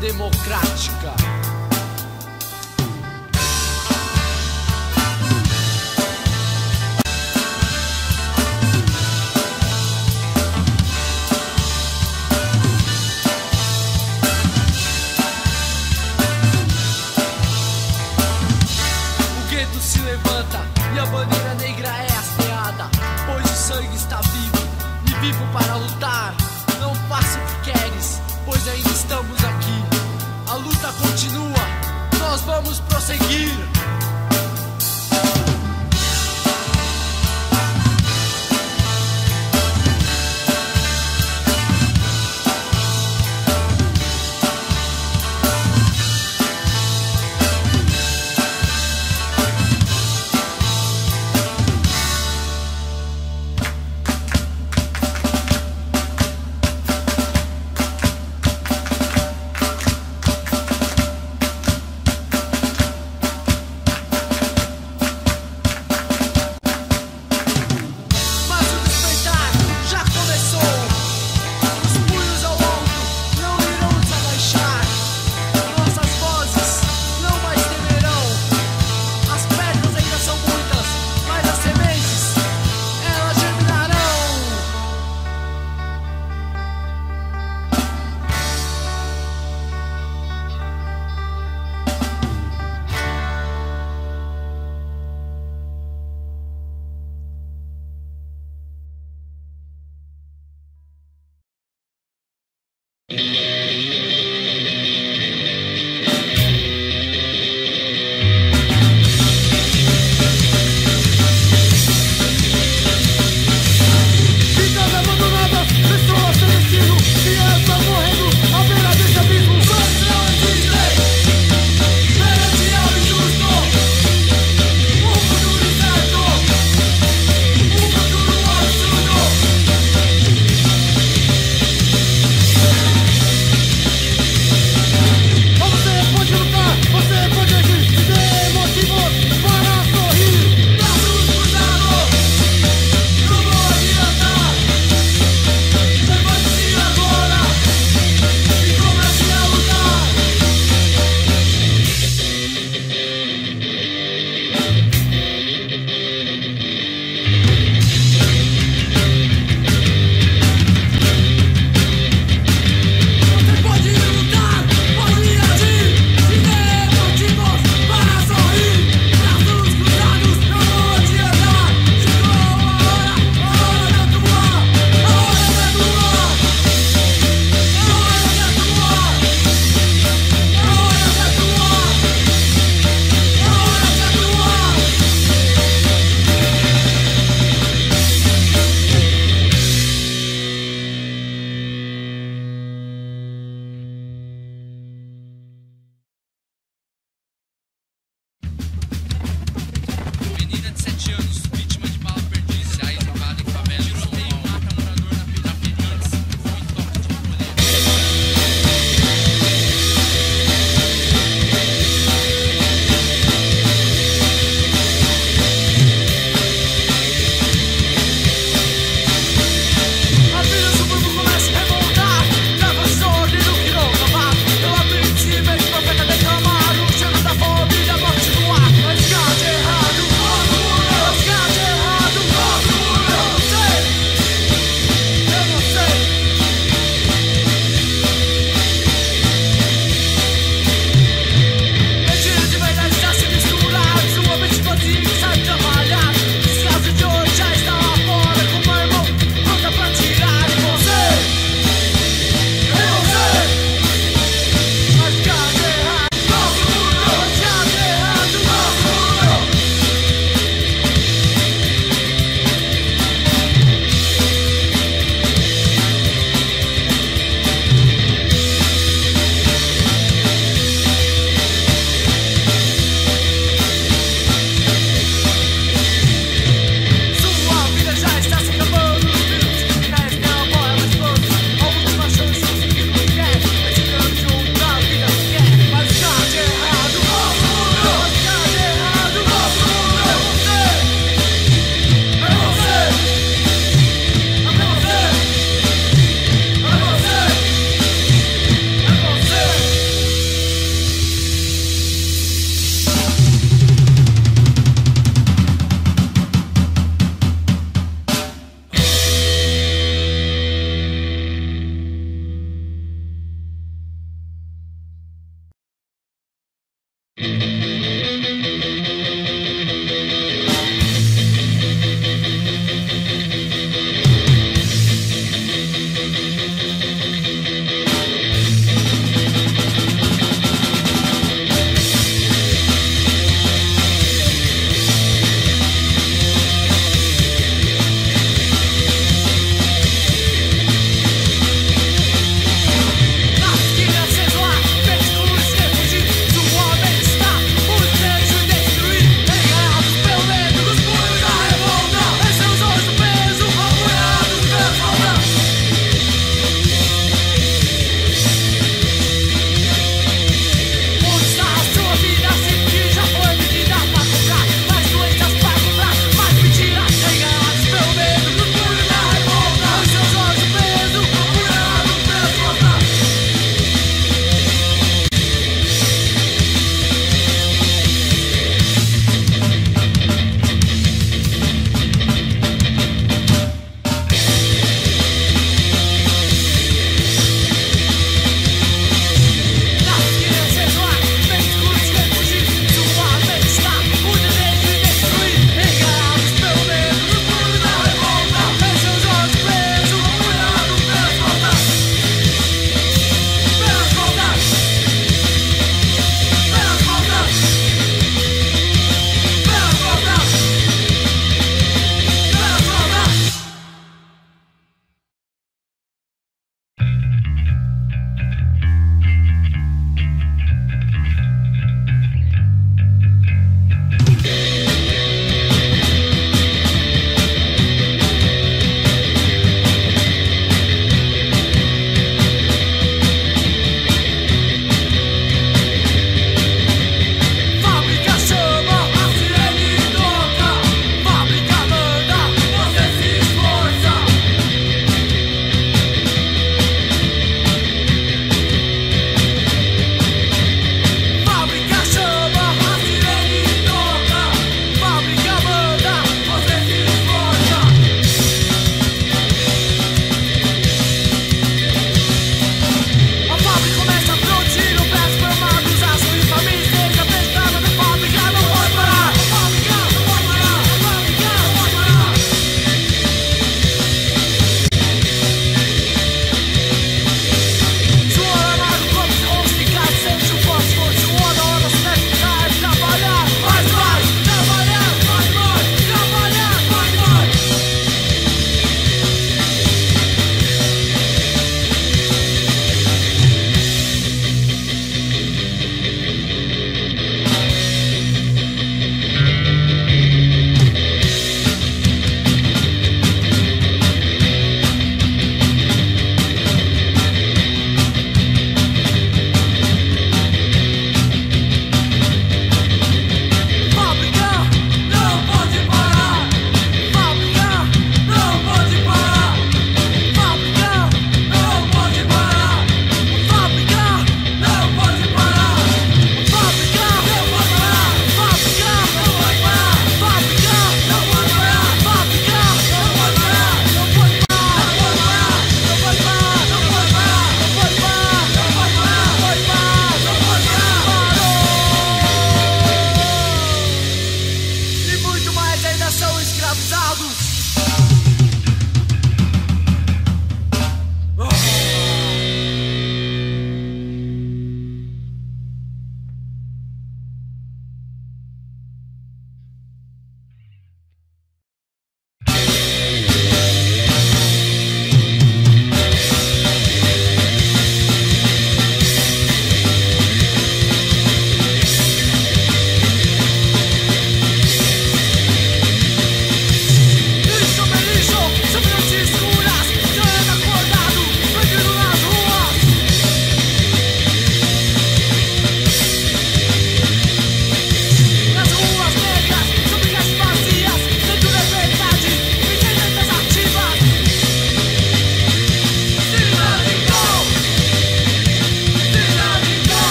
democrática?